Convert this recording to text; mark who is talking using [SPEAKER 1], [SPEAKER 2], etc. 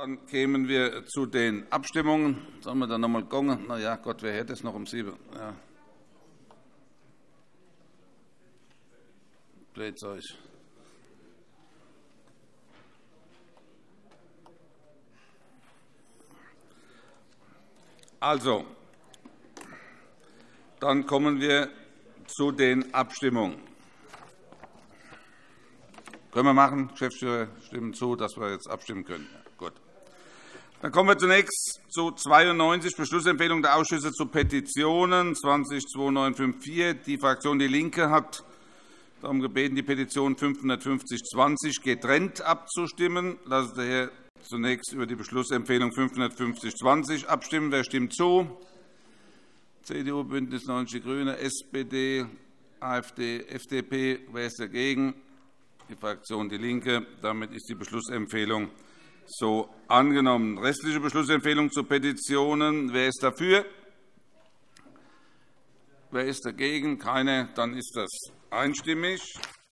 [SPEAKER 1] Dann kämen wir zu den Abstimmungen. Sollen wir dann noch einmal gongen? Na ja, Gott, wer hätte es noch um sieben? Ja. Bläht's euch. Also, dann kommen wir zu den Abstimmungen. Können wir machen? Geschäftsführer stimmen zu, dass wir jetzt abstimmen können. Gut. Dann kommen wir zunächst zu 92 Beschlussempfehlung der Ausschüsse zu Petitionen 202954. Die Fraktion DIE LINKE hat darum gebeten, die Petition 55020 getrennt abzustimmen. Ich lasse daher zunächst über die Beschlussempfehlung 55020 abstimmen. Wer stimmt zu? CDU, BÜNDNIS 90 die GRÜNEN, SPD, AfD, FDP. Wer ist dagegen? Die Fraktion DIE LINKE. Damit ist die Beschlussempfehlung so angenommen. Restliche Beschlussempfehlung zu Petitionen. Wer ist dafür? Wer ist dagegen? Keine. Dann ist das einstimmig.